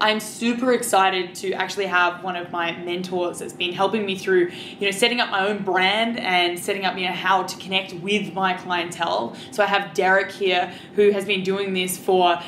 I'm super excited to actually have one of my mentors that's been helping me through, you know, setting up my own brand and setting up, you know, how to connect with my clientele. So I have Derek here who has been doing this for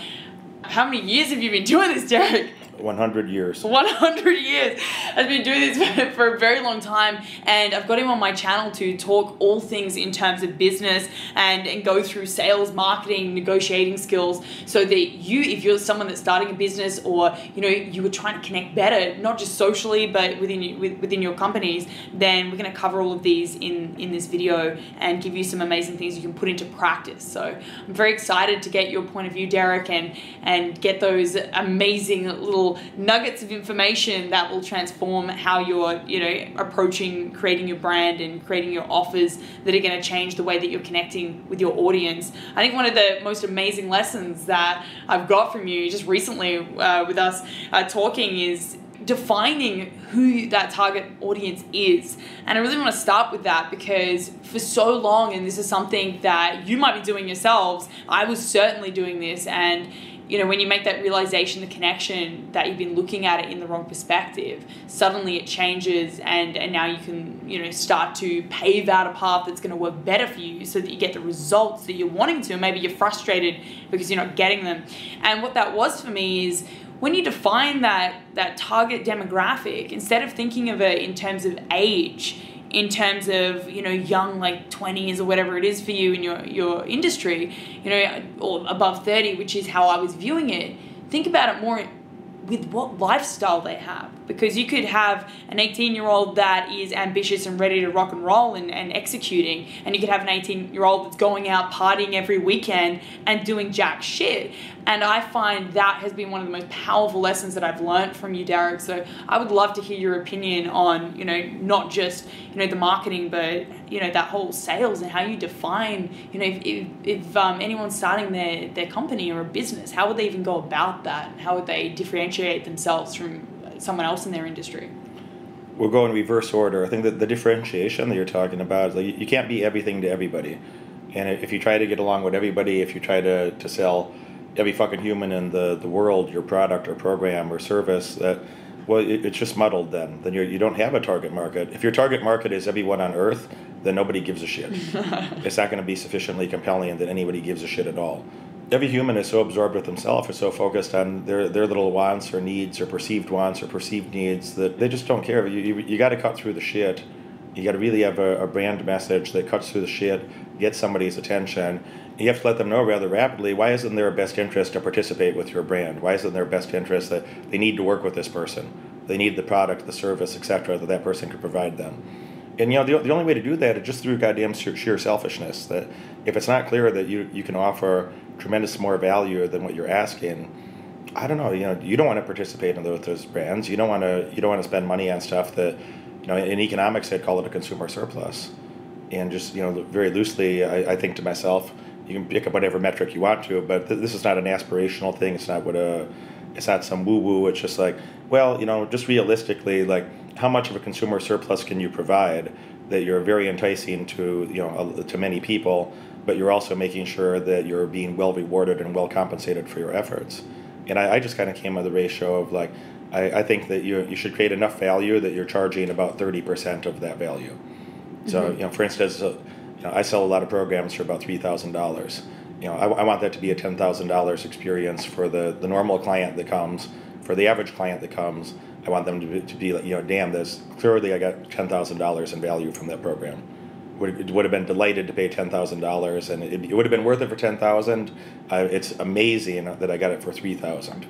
how many years have you been doing this, Derek? 100 years. 100 years. I've been doing this for, for, a very long time, and I've got him on my channel to talk all things in terms of business and, and go through sales, marketing, negotiating skills, so that you, if you're someone that's starting a business or you know you were trying to connect better, not just socially but within within your companies, then we're going to cover all of these in in this video and give you some amazing things you can put into practice. So I'm very excited to get your point of view, Derek, and and get those amazing little nuggets of information that will transform how you're, you know, approaching creating your brand and creating your offers that are going to change the way that you're connecting with your audience. I think one of the most amazing lessons that I've got from you just recently uh, with us uh, talking is defining who that target audience is. And I really want to start with that because for so long, and this is something that you might be doing yourselves, I was certainly doing this, and you know, when you make that realization, the connection that you've been looking at it in the wrong perspective, suddenly it changes and, and now you can, you know, start to pave out a path that's going to work better for you so that you get the results that you're wanting to. And Maybe you're frustrated because you're not getting them. And what that was for me is when you define that, that target demographic, instead of thinking of it in terms of age, in terms of you know young like 20s or whatever it is for you in your your industry you know or above 30 which is how i was viewing it think about it more with what lifestyle they have. Because you could have an 18 year old that is ambitious and ready to rock and roll and, and executing and you could have an 18 year old that's going out partying every weekend and doing jack shit and I find that has been one of the most powerful lessons that I've learned from you, Derek. So I would love to hear your opinion on, you know, not just, you know, the marketing, but, you know, that whole sales and how you define, you know, if, if, if um, anyone's starting their, their company or a business, how would they even go about that? How would they differentiate themselves from someone else in their industry? We'll go in reverse order. I think that the differentiation that you're talking about is like you can't be everything to everybody. And if you try to get along with everybody, if you try to, to sell every fucking human in the, the world, your product or program or service, that well, it, it's just muddled then. Then you're, you don't have a target market. If your target market is everyone on Earth, then nobody gives a shit. it's not going to be sufficiently compelling that anybody gives a shit at all. Every human is so absorbed with themselves or so focused on their, their little wants or needs or perceived wants or perceived needs that they just don't care. You, you, you got to cut through the shit. You got to really have a, a brand message that cuts through the shit, gets somebody's attention, you have to let them know rather rapidly why isn't their best interest to participate with your brand? Why isn't their best interest that they need to work with this person? They need the product, the service, etc. that that person could provide them. And you know the, the only way to do that is just through goddamn sheer selfishness. That if it's not clear that you, you can offer tremendous more value than what you're asking, I don't know. You know you don't want to participate in those, those brands. You don't want to you don't want to spend money on stuff that you know in economics they'd call it a consumer surplus. And just you know very loosely, I, I think to myself, you can pick up whatever metric you want to, but th- this is not an aspirational thing. It's not what a, it's not some woo woo. It's just like, well, you know, just realistically, like how much of a consumer surplus can you provide that you're very enticing to you know to many people, but you're also making sure that you're being well rewarded and well compensated for your efforts. And I, I just kind of came with the ratio of like, I, I think that you you should create enough value that you're charging about thirty percent of that value. So mm-hmm. you know, for instance. Uh, you know, I sell a lot of programs for about three thousand dollars. You know, I, I, want that to be a ten thousand dollars experience for the, the normal client that comes, for the average client that comes. I want them to be, to be like, you know, damn, this clearly I got ten thousand dollars in value from that program. Would would have been delighted to pay ten thousand dollars, and it, it, would have been worth it for ten thousand. Uh, it's amazing that I got it for three thousand.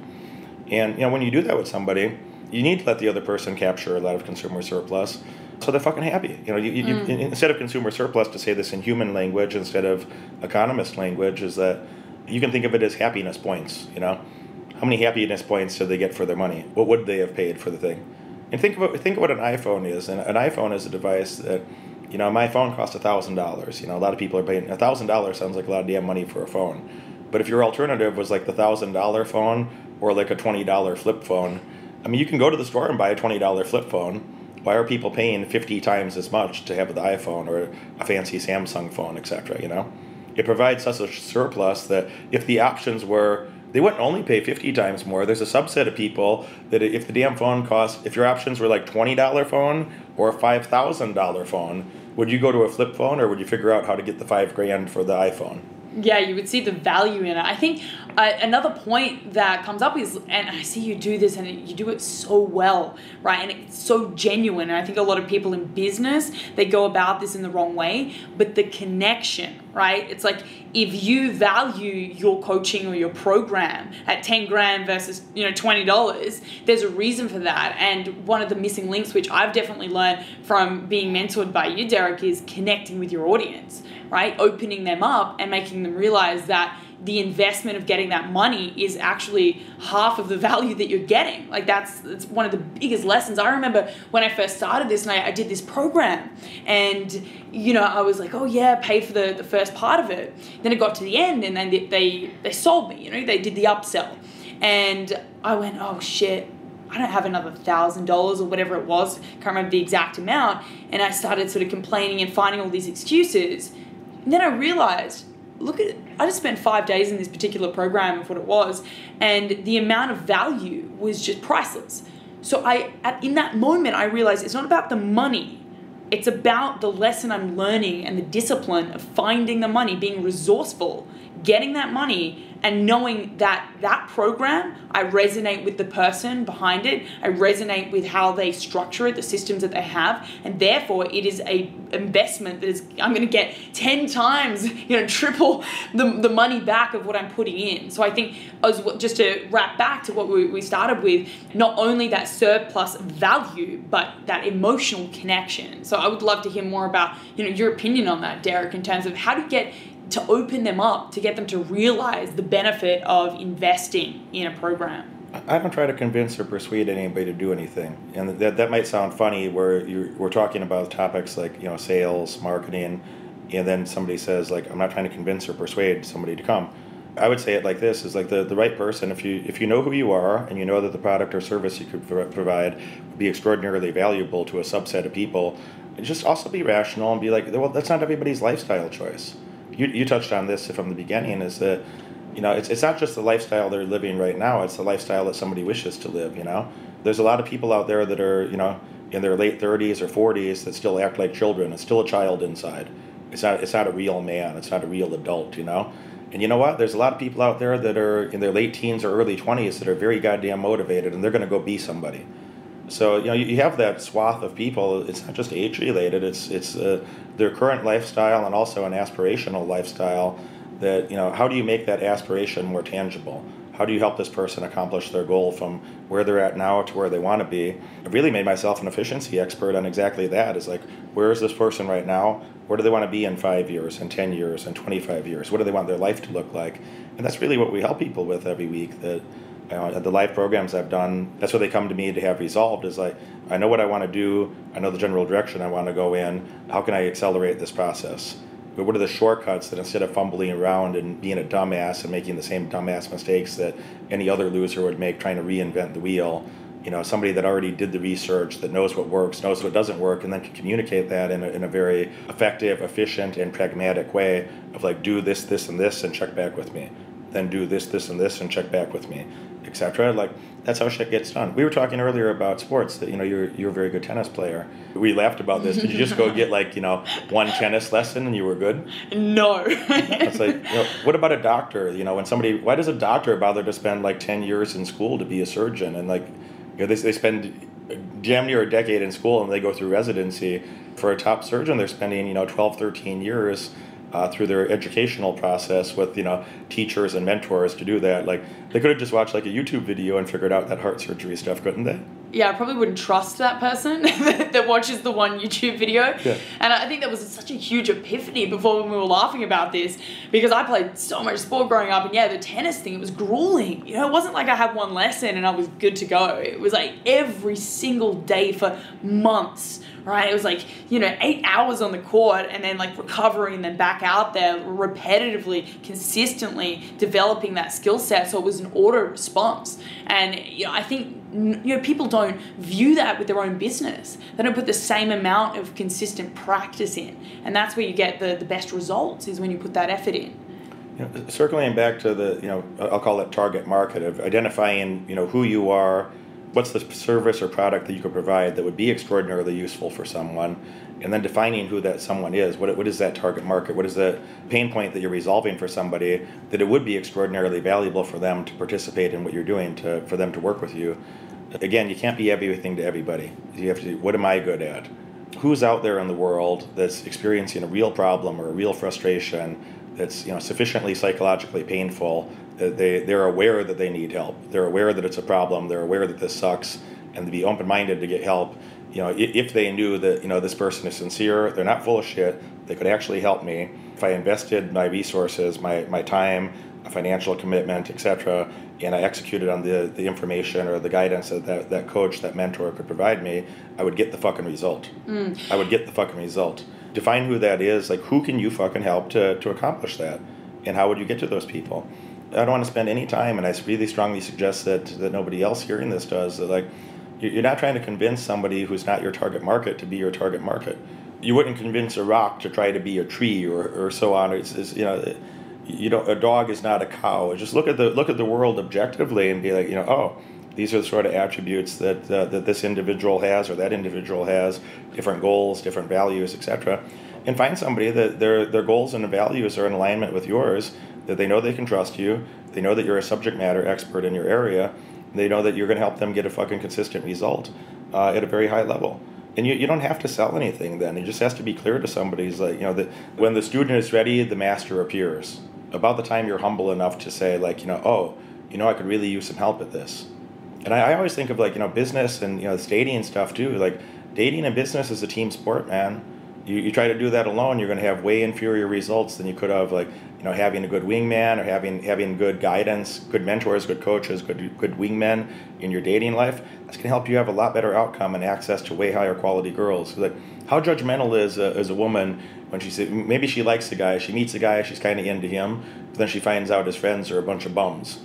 And you know, when you do that with somebody, you need to let the other person capture a lot of consumer surplus so they're fucking happy. You know, you, you, mm. instead of consumer surplus, to say this in human language instead of economist language, is that you can think of it as happiness points. You know, how many happiness points did they get for their money? What would they have paid for the thing? And think about think of what an iPhone is. And an iPhone is a device that, you know, my phone costs a thousand dollars. You know, a lot of people are paying a thousand dollars sounds like a lot of damn money for a phone. But if your alternative was like the thousand dollar phone or like a twenty dollar flip phone, I mean, you can go to the store and buy a twenty dollar flip phone why are people paying 50 times as much to have the iPhone or a fancy Samsung phone, etc. You know, it provides such a surplus that if the options were they wouldn't only pay 50 times more. There's a subset of people that if the damn phone costs, if your options were like $20 phone or a $5,000 phone, would you go to a flip phone or would you figure out how to get the five grand for the iPhone? Yeah, you would see the value in it. I think uh, another point that comes up is, and I see you do this and you do it so well, right? And it's so genuine. And I think a lot of people in business, they go about this in the wrong way, but the connection, right? It's like if you value your coaching or your program at 10 grand versus, you know, $20, there's a reason for that. And one of the missing links, which I've definitely learned from being mentored by you, Derek, is connecting with your audience, right? Opening them up and making them realize that the investment of getting that money is actually half of the value that you're getting. Like that's that's one of the biggest lessons. I remember when I first started this and I, I did this program and you know, I was like, oh yeah, pay for the, the first part of it. Then it got to the end and then they, they, they sold me, you know, they did the upsell. And I went, oh shit, I don't have another thousand dollars or whatever it was, can't remember the exact amount. And I started sort of complaining and finding all these excuses. And then I realized look at I just spent five days in this particular program of what it was, and the amount of value was just priceless. So I, at, in that moment, I realized it's not about the money. It's about the lesson I'm learning and the discipline of finding the money, being resourceful, getting that money, and knowing that that program, I resonate with the person behind it. I resonate with how they structure it, the systems that they have, and therefore it is a investment that is I'm going to get ten times, you know, triple the, the money back of what I'm putting in. So I think as just to wrap back to what we, we started with, not only that surplus value, but that emotional connection. So I would love to hear more about you know your opinion on that, Derek, in terms of how to get to open them up to get them to realize the benefit of investing in a program. I don't try to convince or persuade anybody to do anything, and that that might sound funny. Where you we're talking about topics like you know sales, marketing, and then somebody says like I'm not trying to convince or persuade somebody to come. I would say it like this: is like the, the right person. If you if you know who you are and you know that the product or service you could provide would be extraordinarily valuable to a subset of people, just also be rational and be like, well, that's not everybody's lifestyle choice you, you touched on this from the beginning is that you know it's, it's not just the lifestyle they're living right now it's the lifestyle that somebody wishes to live you know? There's a lot of people out there that are you know in their late 30s or 40s that still act like children it's still a child inside. It's not it's not a real man it's not a real adult you know? And you know what? There's a lot of people out there that are in their late teens or early 20s that are very goddamn motivated and they're going to go be somebody so you know you have that swath of people it's not just age related it's it's uh, their current lifestyle and also an aspirational lifestyle that you know how do you make that aspiration more tangible? How do you help this person accomplish their goal from where they're at now to where they want to be? I really made myself an efficiency expert on exactly that is like where is this person right now? Where do they want to be in five years and 10 years and 25 years? What do they want their life to look like? And that's really what we help people with every week that know, the live programs I've done, that's what they come to me to have resolved. Is like, I know what I want to do. I know the general direction I want to go in. How can I accelerate this process? But what are the shortcuts that instead of fumbling around and being a dumbass and making the same dumbass mistakes that any other loser would make trying to reinvent the wheel? You know, somebody that already did the research, that knows what works, knows what doesn't work, and then can communicate that in a, in a very effective, efficient, and pragmatic way of like, do this, this, and this, and check back with me. Then do this, this, and this, and check back with me etc. Like that's how shit gets done. We were talking earlier about sports that you know you're you're a very good tennis player. We laughed about this. Did you just go get like you know one tennis lesson and you were good? No. it's like you know, what about a doctor? You know when somebody why does a doctor bother to spend like ten years in school to be a surgeon and like you know they they spend damn near a decade in school and they go through residency. For a top surgeon, they're spending you know 12, 13 years uh, through their educational process with you know teachers and mentors to do that. Like they could have just watched like a YouTube video and figured out that heart surgery stuff, couldn't they? Yeah, I probably wouldn't trust that person that watches the one YouTube video. Yeah. And I think that was such a huge epiphany before when we were laughing about this because I played so much sport growing up and yeah, the tennis thing, it was grueling. You know, it wasn't like I had one lesson and I was good to go. It was like every single day for months right? It was like, you know, eight hours on the court and then like recovering and then back out there repetitively, consistently developing that skill set. So it was an auto response. And, you know, I think, you know, people don't view that with their own business. They don't put the same amount of consistent practice in. And that's where you get the, the best results is when you put that effort in. You know, circling back to the, you know, I'll call it target market of identifying, you know, who you are, what's the service or product that you could provide that would be extraordinarily useful for someone, and then defining who that someone is. What, what is that target market? What is the pain point that you're resolving for somebody that it would be extraordinarily valuable for them to participate in what you're doing, to, for them to work with you? Again, you can't be everything to everybody. You have to, what am I good at? Who's out there in the world that's experiencing a real problem or a real frustration that's you know sufficiently psychologically painful that they they're aware that they need help. They're aware that it's a problem. They're aware that this sucks, and to be open minded to get help. You know, if they knew that you know this person is sincere, they're not full of shit. They could actually help me if I invested my resources, my my time, a financial commitment, etc., and I executed on the, the information or the guidance that, that that coach, that mentor could provide me, I would get the fucking result. Mm. I would get the fucking result define who that is. Like, who can you fucking help to, to accomplish that? And how would you get to those people? I don't want to spend any time, and I really strongly suggest that, that nobody else hearing this does. That like, you're not trying to convince somebody who's not your target market to be your target market. You wouldn't convince a rock to try to be a tree or, or so on. It's, it's you know, you know, a dog is not a cow. Just look at the look at the world objectively and be like, you know, oh, these are the sort of attributes that uh, that this individual has or that individual has different goals different values etc and find somebody that their their goals and values are in alignment with yours that they know they can trust you they know that you're a subject matter expert in your area they know that you're going to help them get a fucking consistent result uh, at a very high level and you, you don't have to sell anything then it just has to be clear to somebody It's like you know that when the student is ready the master appears about the time you're humble enough to say like you know oh you know i could really use some help at this and I, I, always think of like you know business and you know dating and stuff too. Like dating and business is a team sport, man. You, you try to do that alone, you're going to have way inferior results than you could have like you know having a good wingman or having having good guidance, good mentors, good coaches, good good wingmen in your dating life. That's going to help you have a lot better outcome and access to way higher quality girls. Like how judgmental is a, is a woman when she says maybe she likes the guy, she meets a guy, she's kind of into him, but then she finds out his friends are a bunch of bums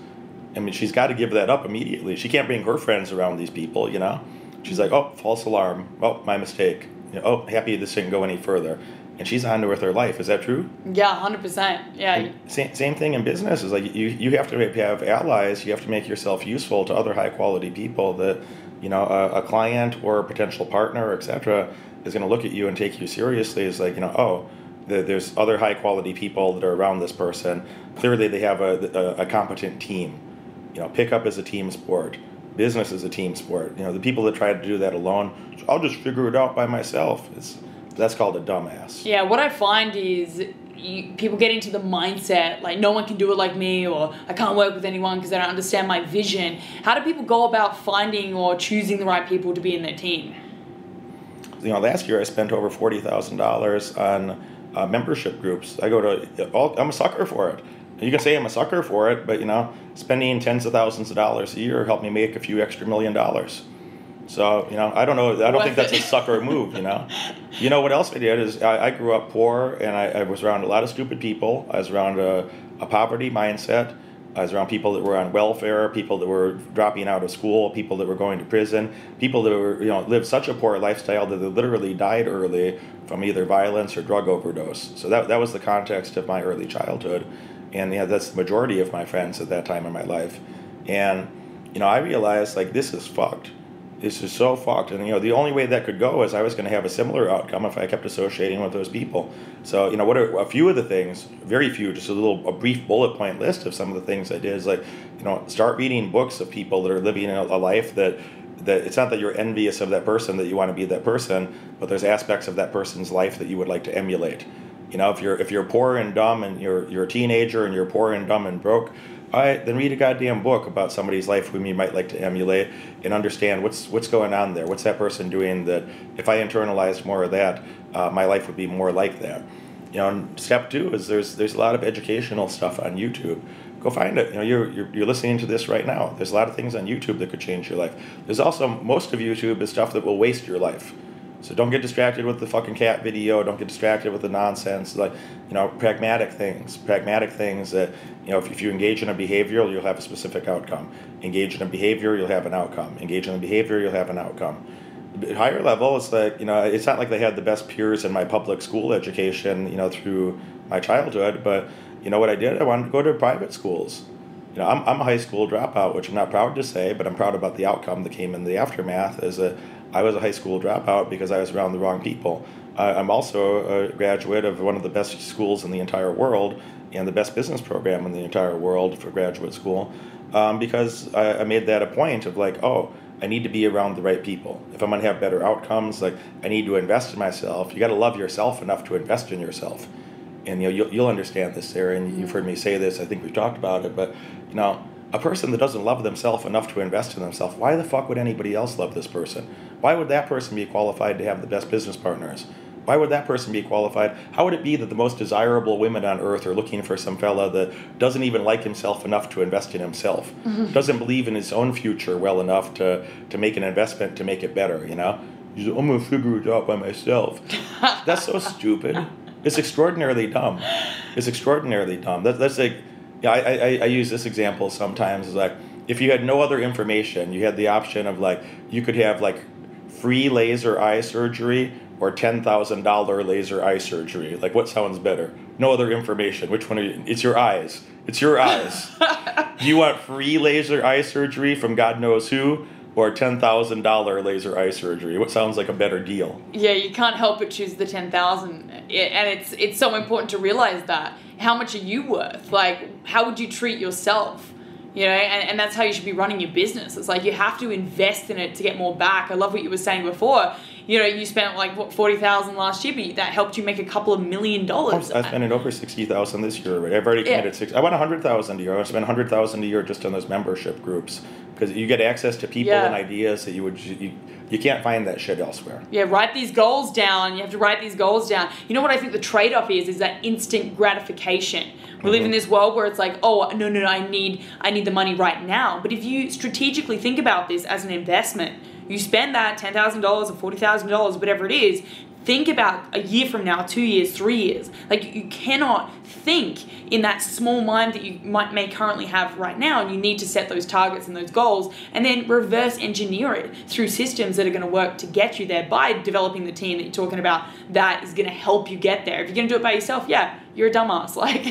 I mean, she's got to give that up immediately. She can't bring her friends around these people, you know? She's like, oh, false alarm. Oh, my mistake. Oh, happy this didn't go any further. And she's on to with her life. Is that true? Yeah, 100%. Yeah. same, same thing in business is like you, you have to have allies. You have to make yourself useful to other high quality people that, you know, a, a client or a potential partner, etc., is going to look at you and take you seriously. Is like, you know, oh, there's other high quality people that are around this person. Clearly, they have a, a, a competent team you know, pickup is a team sport. Business is a team sport. You know, the people that try to do that alone, I'll just figure it out by myself. It's that's called a dumbass. Yeah, what I find is you, people get into the mindset like no one can do it like me or I can't work with anyone because they don't understand my vision. How do people go about finding or choosing the right people to be in their team? You know, last year I spent over forty thousand dollars on uh, membership groups. I go to, all, I'm a sucker for it you can say I'm a sucker for it, but you know, spending tens of thousands of dollars a year helped me make a few extra million dollars. So you know, I don't know. I don't think that's a sucker move. You know, you know what else I did is I, I grew up poor and I, I, was around a lot of stupid people. I was around a, a poverty mindset. I was around people that were on welfare, people that were dropping out of school, people that were going to prison, people that were you know lived such a poor lifestyle that they literally died early from either violence or drug overdose. So that that was the context of my early childhood and yeah, that's the majority of my friends at that time in my life. And you know, I realized like this is fucked. This is so fucked. And you know, the only way that could go is I was going to have a similar outcome if I kept associating with those people. So you know, what are a few of the things? Very few, just a little a brief bullet point list of some of the things I did is like, you know, start reading books of people that are living a, life that that it's not that you're envious of that person that you want to be that person, but there's aspects of that person's life that you would like to emulate. You know, if you're if you're poor and dumb and you're you're a teenager and you're poor and dumb and broke, all right, then read a goddamn book about somebody's life whom you might like to emulate and understand what's what's going on there. What's that person doing that if I internalized more of that, uh, my life would be more like that. You know, step two is there's there's a lot of educational stuff on YouTube. Go find it. You know, you're, you're you're listening to this right now. There's a lot of things on YouTube that could change your life. There's also most of YouTube is stuff that will waste your life. So don't get distracted with the fucking cat video. Don't get distracted with the nonsense. Like, you know, pragmatic things. Pragmatic things that, you know, if, if you engage in a behavioral, you'll have a specific outcome. Engage in a behavior, you'll have an outcome. Engage in a behavior, you'll have an outcome. Higher level, it's like, you know, it's not like they had the best peers in my public school education, you know, through my childhood, but you know what I did? I wanted to go to private schools. You know, I'm, I'm a high school dropout, which I'm not proud to say, but I'm proud about the outcome that came in the aftermath. Is that I was a high school dropout because I was around the wrong people. Uh, I'm also a graduate of one of the best schools in the entire world and the best business program in the entire world for graduate school um, because I, I made that a point of like, oh, I need to be around the right people. If I'm going to have better outcomes, like I need to invest in myself. You got to love yourself enough to invest in yourself. And you know, you'll, you'll understand this, Sarah, and you've heard me say this. I think we've talked about it, but you know, a person that doesn't love themselves enough to invest in themselves, why the fuck would anybody else love this person? Why would that person be qualified to have the best business partners? Why would that person be qualified? How would it be that the most desirable women on earth are looking for some fella that doesn't even like himself enough to invest in himself, mm-hmm. doesn't believe in his own future well enough to, to make an investment to make it better, you know? He's like, I'm gonna figure it out by myself. That's so stupid. It's extraordinarily dumb. It's extraordinarily dumb. That, that's like, yeah, I, I, I use this example sometimes. Is like, if you had no other information, you had the option of like, you could have like free laser eye surgery or $10,000 laser eye surgery? Like, what sounds better? No other information. Which one are you? It's your eyes. It's your eyes. Do you want free laser eye surgery from God knows who? Or ten thousand dollar laser eye surgery. What sounds like a better deal? Yeah, you can't help but choose the ten thousand, and it's it's so important to realize that. How much are you worth? Like, how would you treat yourself? you know and, and that's how you should be running your business it's like you have to invest in it to get more back i love what you were saying before you know you spent like what 40000 last year but that helped you make a couple of million dollars oh, i spent over 60000 this year already i've already committed yeah. six i want a 100000 a year i spent 100000 a year just on those membership groups because you get access to people yeah. and ideas that you would you, you can't find that shit elsewhere. Yeah write these goals down. You have to write these goals down. You know what i think the trade-off is is that instant gratification. We live in mm-hmm. this world where it's like, oh no, no, no, I need I need the money right now. But if you strategically think about this as an investment, you spend that ten thousand dollars or forty thousand dollars, whatever it is, think about a year from now, two years, three years. Like you cannot think in that small mind that you might may currently have right now, and you need to set those targets and those goals, and then reverse engineer it through systems that are going to work to get you there by developing the team that you're talking about that is going to help you get there. If you're going to do it by yourself, yeah, you're a dumbass. Like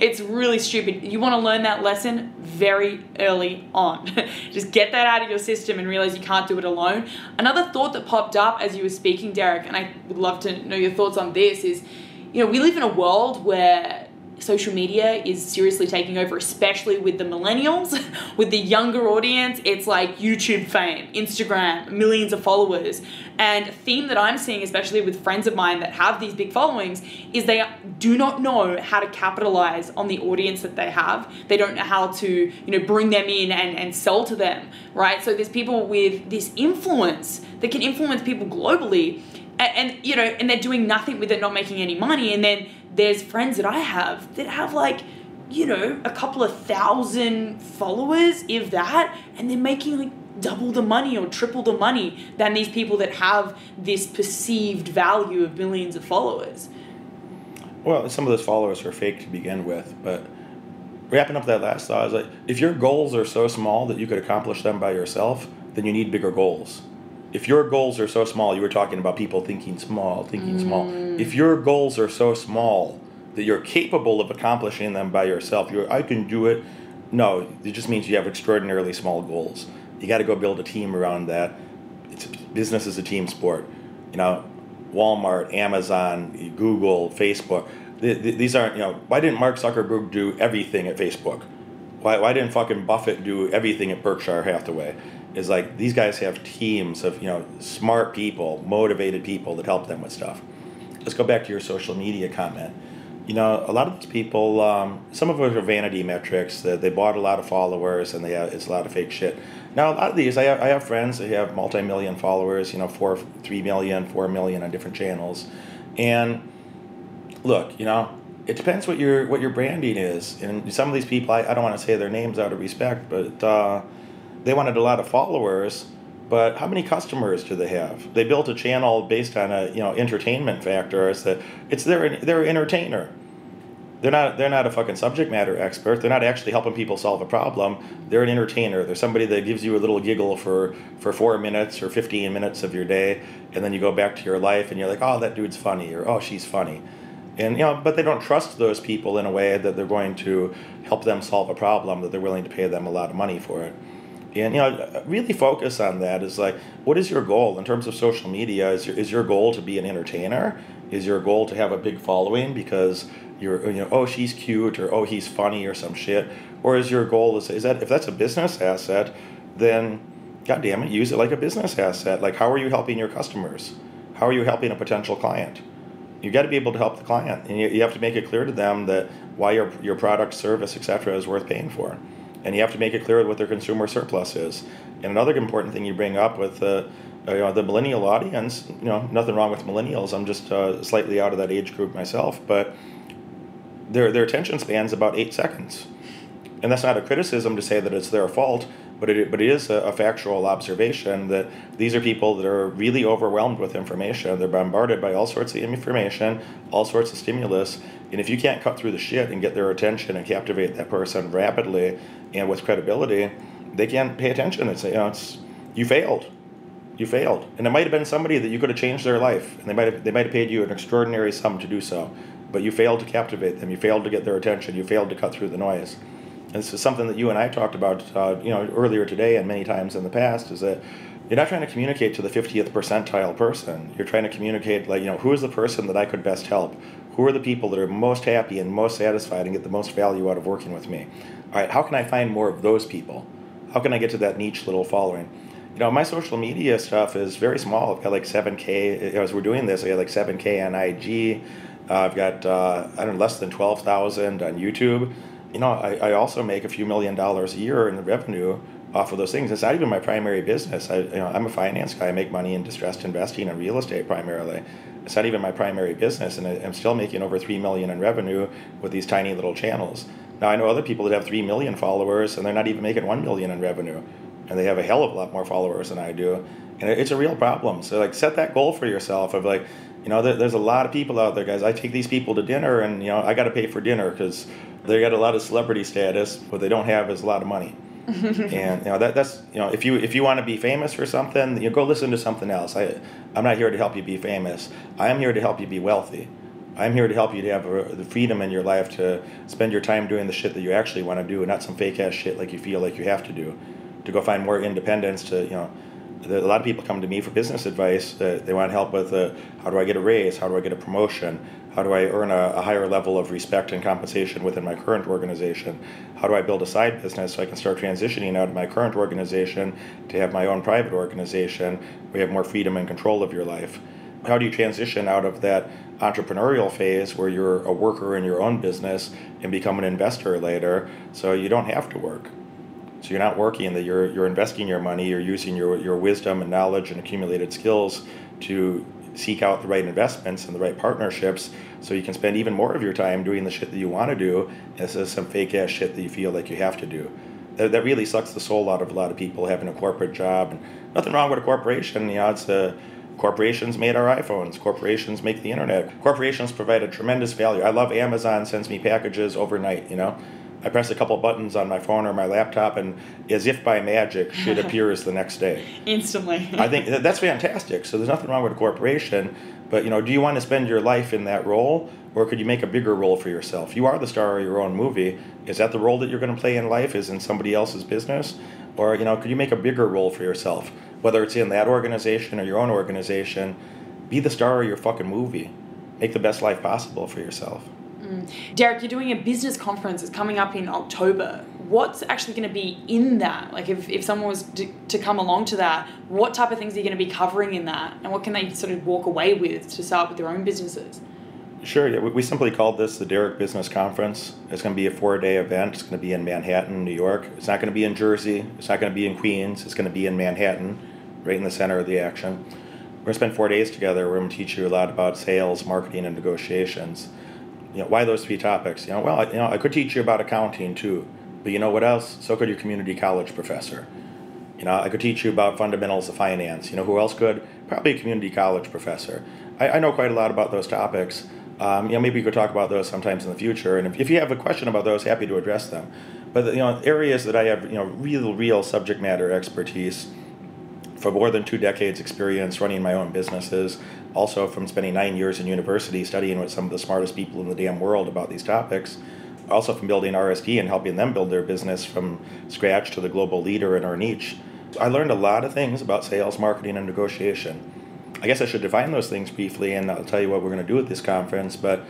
it's really stupid. You want to learn that lesson very early on. Just get that out of your system and realize you can't do it alone. Another thought that popped up as you were speaking, Derek, and I would love to know your thoughts on this is, you know, we live in a world where social media is seriously taking over, especially with the millennials, with the younger audience. It's like YouTube fame, Instagram, millions of followers. And a theme that I'm seeing, especially with friends of mine that have these big followings, is they do not know how to capitalize on the audience that they have. They don't know how to, you know, bring them in and, and sell to them, right? So there's people with this influence that can influence people globally and, and, you know and they're doing nothing with it not making any money and then there's friends that i have that have like you know a couple of thousand followers if that and they're making like double the money or triple the money than these people that have this perceived value of millions of followers. Well some of those followers are fake to begin with but wrapping up that last thought is like if your goals are so small that you could accomplish them by yourself then you need bigger goals if your goals are so small, you were talking about people thinking small, thinking mm. small. If your goals are so small that you're capable of accomplishing them by yourself, you're I can do it. No, it just means you have extraordinarily small goals. You got to go build a team around that. It's business is a team sport. You know, Walmart, Amazon, Google, Facebook. These aren't you know. Why didn't Mark Zuckerberg do everything at Facebook? Why, why didn't fucking Buffett do everything at Berkshire Hathaway? Is like these guys have teams of you know smart people, motivated people that help them with stuff. Let's go back to your social media comment. You know, a lot of these people, um, some of them are vanity metrics. That they bought a lot of followers, and they have, it's a lot of fake shit. Now, a lot of these, I have, I have friends that have multi-million followers. You know, four, three million, four million on different channels, and look, you know, it depends what your what your branding is. And some of these people, I, I don't want to say their names out of respect, but. Uh, they wanted a lot of followers, but how many customers do they have? They built a channel based on a you know entertainment factor. It's that it's their they're entertainer. They're not they're not a fucking subject matter expert. They're not actually helping people solve a problem. They're an entertainer. They're somebody that gives you a little giggle for for four minutes or fifteen minutes of your day, and then you go back to your life and you're like, oh, that dude's funny or oh, she's funny. and you know, but they don't trust those people in a way that they're going to help them solve a problem that they're willing to pay them a lot of money for it. And you know, really focus on that. Is like, what is your goal in terms of social media? Is your, is your goal to be an entertainer? Is your goal to have a big following because you're you know oh she's cute or oh he's funny or some shit? Or is your goal is is that if that's a business asset, then God damn it, use it like a business asset. Like how are you helping your customers? How are you helping a potential client? You got to be able to help the client, and you, you have to make it clear to them that why your your product, service, etc. is worth paying for and you have to make it clear what their consumer surplus is. And another important thing you bring up with the uh, you know, the millennial audience, you know, nothing wrong with millennials. I'm just uh, slightly out of that age group myself, but their their attention span's about eight seconds, and that's not a criticism to say that it's their fault. But it, but it is a, a factual observation that these are people that are really overwhelmed with information. They're bombarded by all sorts of information, all sorts of stimulus, and if you can't cut through the shit and get their attention and captivate that person rapidly and with credibility, they can't pay attention and say, you know, it's you failed. You failed. And it might have been somebody that you could have changed their life. And they might have they might have paid you an extraordinary sum to do so. But you failed to captivate them. You failed to get their attention. You failed to cut through the noise. And this is something that you and I talked about, uh, you know, earlier today and many times in the past. Is that you're not trying to communicate to the 50th percentile person. You're trying to communicate, like, you know, who is the person that I could best help? Who are the people that are most happy and most satisfied and get the most value out of working with me? All right, how can I find more of those people? How can I get to that niche little following? You know, my social media stuff is very small. I've got like 7K. As we're doing this, I got like 7K on IG. Uh, I've got, uh, I don't know, less than 12,000 on YouTube. You know, I, I also make a few million dollars a year in revenue off of those things. It's not even my primary business. I, you know, I'm a finance guy. I make money in distressed investing and real estate primarily. It's not even my primary business, and I'm still making over three million in revenue with these tiny little channels. Now I know other people that have three million followers, and they're not even making one million in revenue, and they have a hell of a lot more followers than I do, and it's a real problem. So like, set that goal for yourself of like, you know, there's a lot of people out there, guys. I take these people to dinner, and you know, I got to pay for dinner because they got a lot of celebrity status. but they don't have is a lot of money. And you know that that's you know if you if you want to be famous for something, you know, go listen to something else. I I'm not here to help you be famous. I am here to help you be wealthy. I'm here to help you to have a, the freedom in your life to spend your time doing the shit that you actually want to do, and not some fake ass shit like you feel like you have to do. To go find more independence. To you know, a lot of people come to me for business advice. Uh, they want help with uh, how do I get a raise? How do I get a promotion? How do I earn a, a, higher level of respect and compensation within my current organization? How do I build a side business so I can start transitioning out of my current organization to have my own private organization you have more freedom and control of your life? How do you transition out of that entrepreneurial phase where you're a worker in your own business and become an investor later so you don't have to work? So you're not working, that you're, you're investing your money, you're using your, your wisdom and knowledge and accumulated skills to seek out the right investments and the right partnerships so you can spend even more of your time doing the shit that you want to do instead of some fake ass shit that you feel like you have to do. That, that really sucks the soul out of a lot of people having a corporate job. And nothing wrong with a corporation. You know, it's a, corporations made our iPhones. Corporations make the internet. Corporations provide a tremendous value. I love Amazon sends me packages overnight. You know, I press a couple buttons on my phone or my laptop, and as if by magic, shit appears the next day. Instantly. I think that's fantastic. So there's nothing wrong with a corporation, but you know, do you want to spend your life in that role, or could you make a bigger role for yourself? You are the star of your own movie. Is that the role that you're going to play in life? Is in somebody else's business, or you know, could you make a bigger role for yourself? Whether it's in that organization or your own organization, be the star of your fucking movie. Make the best life possible for yourself. Mm. Derek, you're doing a business conference. It's coming up in October. What's actually going to be in that? Like, if, if someone was to, to come along to that, what type of things are you going to be covering in that? And what can they sort of walk away with to start with their own businesses? Sure. Yeah, we simply called this the Derek Business Conference. It's going to be a four-day event. It's going to be in Manhattan, New York. It's not going to be in Jersey. It's not going to be in Queens. It's going to be in Manhattan, right in the center of the action. We're going to spend four days together. We're going to teach you a lot about sales, marketing, and negotiations you know, why those three topics? You know, well, I, you know, I could teach you about accounting too, but you know what else? So could your community college professor. You know, I could teach you about fundamentals of finance. You know, who else could? Probably a community college professor. I, I know quite a lot about those topics. Um, you know, maybe we could talk about those sometimes in the future. And if, if you have a question about those, happy to address them. But you know, areas that I have, you know, real, real subject matter expertise for more than two decades experience running my own businesses also from spending nine years in university studying with some of the smartest people in the damn world about these topics also from building rsd and helping them build their business from scratch to the global leader in our niche. I learned a lot of things about sales marketing and negotiation. I guess i should define those things briefly and i'll tell you what we're going to do at this conference but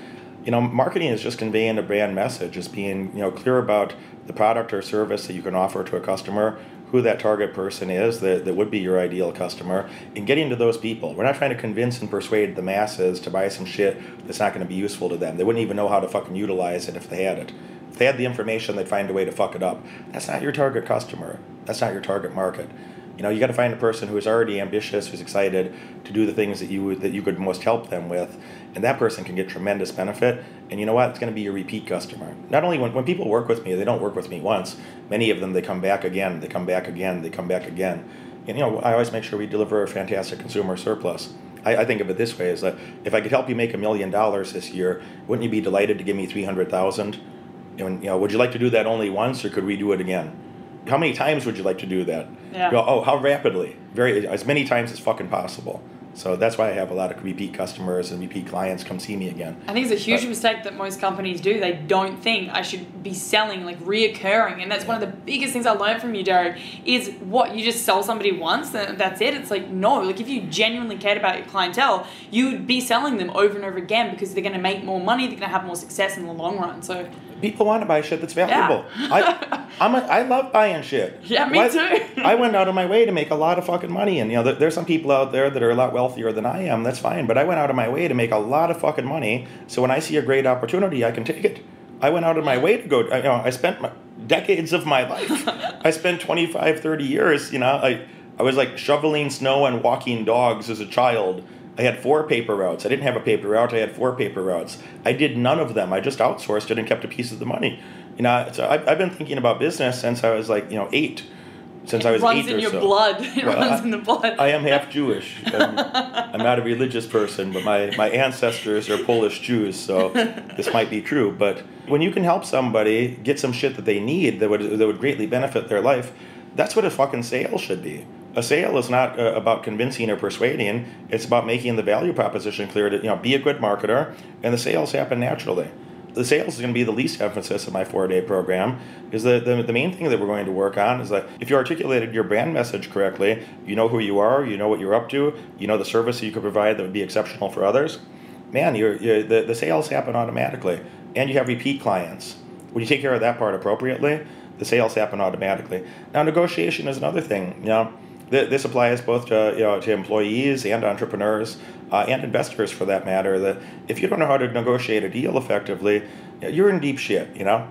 you know marketing is just conveying a brand message is being you know clear about the product or service that you can offer to a customer who that target person is that, that would be your ideal customer and getting to those people. We're not trying to convince and persuade the masses to buy some shit that's not going to be useful to them. They wouldn't even know how to fucking utilize it if they had it. If they had the information, they'd find a way to fuck it up. That's not your target customer. That's not your target market. You know, you got to find a person who is already ambitious, who's excited to do the things that you that you could most help them with, and that person can get tremendous benefit. And you know what? It's going to be your repeat customer. Not only when, when people work with me, they don't work with me once. Many of them they come back again, they come back again, they come back again. And you know, I always make sure we deliver a fantastic consumer surplus. I, I think of it this way: is that if I could help you make a million dollars this year, wouldn't you be delighted to give me three hundred thousand? And you know, would you like to do that only once, or could we do it again? How many times would you like to do that? Yeah. Go, oh, how rapidly? Very as many times as fucking possible. So that's why I have a lot of repeat customers and repeat clients come see me again. I think it's a huge But- mistake that most companies do. They don't think I should be selling like reoccurring, and that's one of the biggest things I learned from you, Derek. Is what you just sell somebody once, and that's it. It's like no, like if you genuinely cared about your clientele, you would be selling them over and over again because they're going to make more money, they're going to have more success in the long run. So People want to buy shit that's valuable. I, I'm a, I love buying shit. Yeah, me Why- too. I went out of my way to make a lot of fucking money, and you know, there, there's some people out there that are a lot wealthier than I am. That's fine, but I went out of my way to make a lot of fucking money. So when I see a great opportunity, I can take it. I went out of my way to go. I, you know, I spent my, decades of my life. I spent 25, 30 years. You know, I I was like shoveling snow and walking dogs as a child. I had four paper routes. I didn't have a paper route. I had four paper routes. I did none of them. I just outsourced it and kept a piece of the money. You know, so I've, I've been thinking about business since I was like, you know, eight. Since I was it runs eight in or your so. blood. It Well, runs I- in the blood. I am half Jewish. I'm, I'm not a religious person, but my, my ancestors are Polish Jews, so this might be true. But when you can help somebody get some shit that they need that would, that would greatly benefit their life, that's what a fucking sale should be. A sale is not uh, about convincing or persuading. It's about making the value proposition clear to, you know, be a good marketer, and the sales happen naturally. The sales is going to be the least emphasis of my four day program. Because the, the, the main thing that we're going to work on is that if you articulated your brand message correctly you know who you are you know what you're up to you know the service that you could provide that would be exceptional for others man you're, you're, the, the sales happen automatically and you have repeat clients. When you take care of that part appropriately the sales happen automatically. Now negotiation is another thing you know th- this applies both to you know to employees and entrepreneurs uh, and investors for that matter. That if you don't know how to negotiate a deal effectively, you're in deep shit. You know,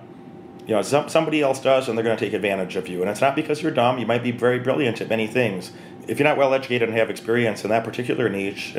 you know some, somebody else does, and they're going to take advantage of you. And it's not because you're dumb. You might be very brilliant at many things. If you're not well educated and have experience in that particular niche,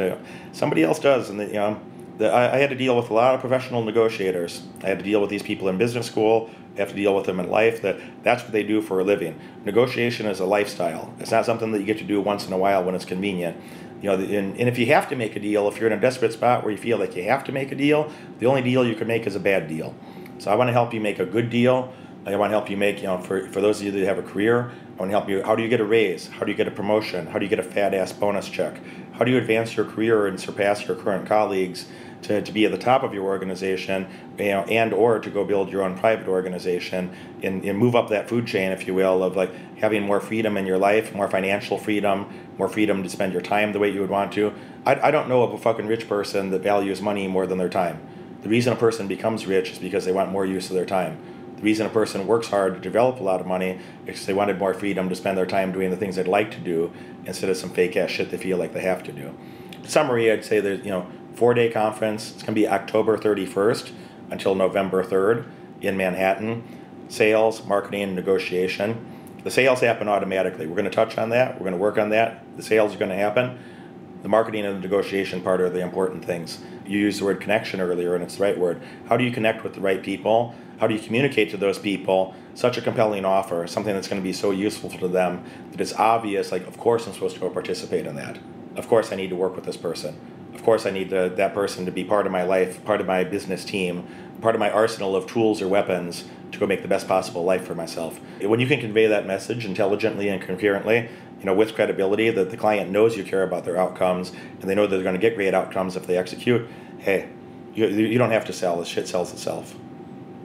somebody else does. And the, you know, I, I had to deal with a lot of professional negotiators. I had to deal with these people in business school. Have to deal with them in life. That that's what they do for a living. Negotiation is a lifestyle. It's not something that you get to do once in a while when it's convenient. You know, and, and if you have to make a deal, if you're in a desperate spot where you feel like you have to make a deal, the only deal you can make is a bad deal. So I want to help you make a good deal. I want to help you make, you know, for, for those of you that have a career, I want to help you. How do you get a raise? How do you get a promotion? How do you get a fat ass bonus check? How do you advance your career and surpass your current colleagues to, to be at the top of your organization, you know, and or to go build your own private organization and, and move up that food chain, if you will, of like having more freedom in your life, more financial freedom, more freedom to spend your time the way you would want to. I, I don't know of a fucking rich person that values money more than their time. The reason a person becomes rich is because they want more use of their time. Reason a person works hard to develop a lot of money is because they wanted more freedom to spend their time doing the things they'd like to do instead of some fake ass shit they feel like they have to do. Summary, I'd say there's you know four day conference. It's gonna be October 31st until November 3rd in Manhattan. Sales, marketing, and negotiation. The sales happen automatically. We're gonna touch on that. We're gonna work on that. The sales are gonna happen the marketing and the negotiation part are the important things. You used the word connection earlier, and it's the right word. How do you connect with the right people? How do you communicate to those people such a compelling offer, something that's going to be so useful to them that it's obvious, like, of course I'm supposed to go participate in that. Of course I need to work with this person. Of course I need that person to be part of my life, part of my business team, part of my arsenal of tools or weapons to go make the best possible life for myself. When you can convey that message intelligently and coherently, you know, with credibility that the client knows you care about their outcomes and they know they're going to get great outcomes if they execute. Hey, you, you don't have to sell. The shit sells itself.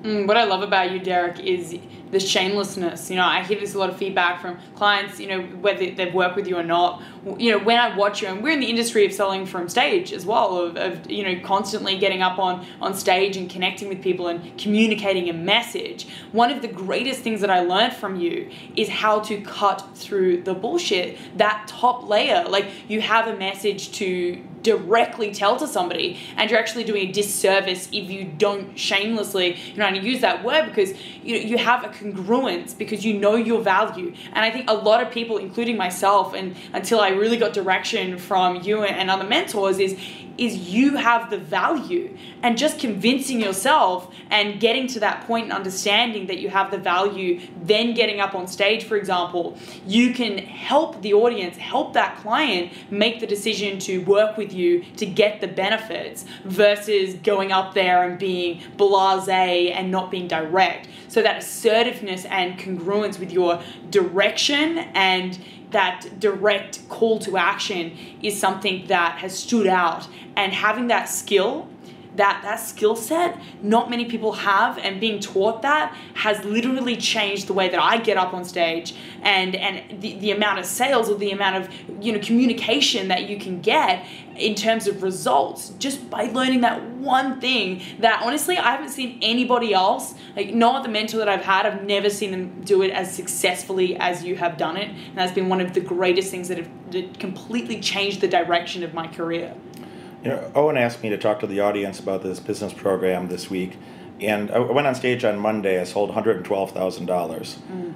Mm, what I love about you, Derek, is the shamelessness. You know, I hear this a lot of feedback from clients, you know, whether they've worked with you or not. You know, when I watch you, and we're in the industry of selling from stage as well, of, of you know, constantly getting up on, on stage and connecting with people and communicating a message. One of the greatest things that I learned from you is how to cut through the bullshit, that top layer. Like, you have a message to directly tell to somebody and you're actually doing a disservice if you don't shamelessly you know and use that word because you you have a congruence because you know your value. And i think a lot of people including myself and until i really got direction from you and other mentors is is you have the value. And just convincing yourself and getting to that point and understanding that you have the value then getting up on stage for example you can help the audience help that client make the decision to work with you to get the benefits versus going up there and being blasé and not being direct so that assertiveness and congruence with your direction and that direct call to action is something that has stood out. And having that skill that that skill set not many people have and being taught that has literally changed the way that I get up on stage and and the, the amount of sales or the amount of you know communication that you can get in terms of results just by learning that one thing that honestly I haven't seen anybody else like no other mentor that I've had I've never seen them do it as successfully as you have done it. And that's been one of the greatest things that have that completely changed the direction of my career you know, Owen asked me to talk to the audience about this business program this week, and I went on stage on Monday. I sold one hundred twelve thousand dollars. Mm.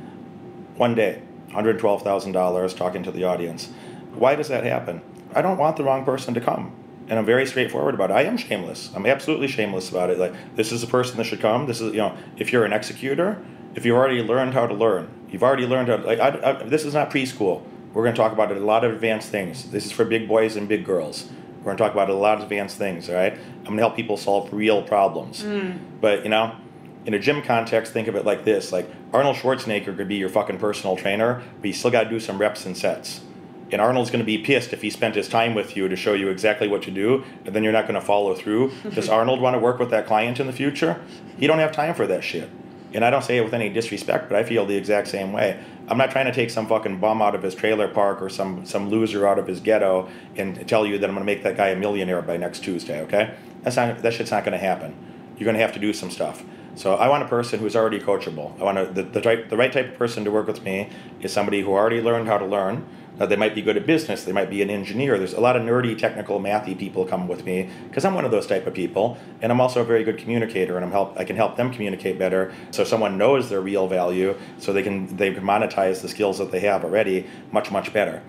One day, one hundred twelve thousand dollars talking to the audience. Why does that happen? I don't want the wrong person to come, and I'm very straightforward about it. I am shameless. I'm absolutely shameless about it. Like this is the person that should come. This is you know, if you're an executor, if you've already learned how to learn, you've already learned how. To, like I, I, this is not preschool. We're going to talk about a lot of advanced things. This is for big boys and big girls we're going to talk about a lot of advanced things, all right? I'm going to help people solve real problems. Mm. But, you know, in a gym context, think of it like this like Arnold Schwarzenegger could be your fucking personal trainer, but you still got to do some reps and sets. And Arnold's going to be pissed if he spent his time with you to show you exactly what to do, and then you're not going to follow through. Does Arnold want to work with that client in the future? He don't have time for that shit and I don't say it with any disrespect, but I feel the exact same way. I'm not trying to take some fucking bum out of his trailer park or some some loser out of his ghetto and tell you that I'm going to make that guy a millionaire by next Tuesday. Okay, that's not that shit's not going to happen. You're going to have to do some stuff. So I want a person who's already coachable. I want a, the the, type, the right type of person to work with me is somebody who already learned how to learn uh, they might be good at business. They might be an engineer. There's a lot of nerdy, technical, mathy people come with me because I'm one of those type of people, and I'm also a very good communicator, and I'm help. I can help them communicate better, so someone knows their real value, so they can they can monetize the skills that they have already much much better.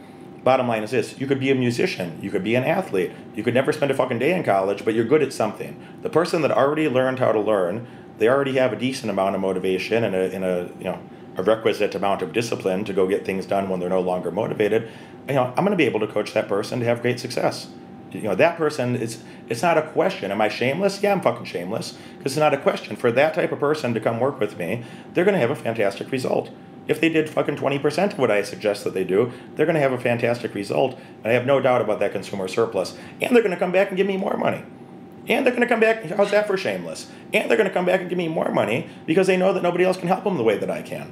Bottom line is this: you could be a musician, you could be an athlete, you could never spend a fucking day in college, but you're good at something. The person that already learned how to learn, they already have a decent amount of motivation and a, in a you know a requisite amount of discipline to go get things done when they're no longer motivated, you know, I'm going to be able to coach that person to have great success. You know, that person is, it's not a question. Am I shameless? Yeah, I'm fucking shameless. Because it's not a question. For that type of person to come work with me, they're going to have a fantastic result. If they did fucking 20% of what I suggest that they do, they're going to have a fantastic result. And I have no doubt about that consumer surplus. And they're going to come back and give me more money. And they're going to come back, how's that for shameless? And they're going to come back and give me more money because they know that nobody else can help them the way that I can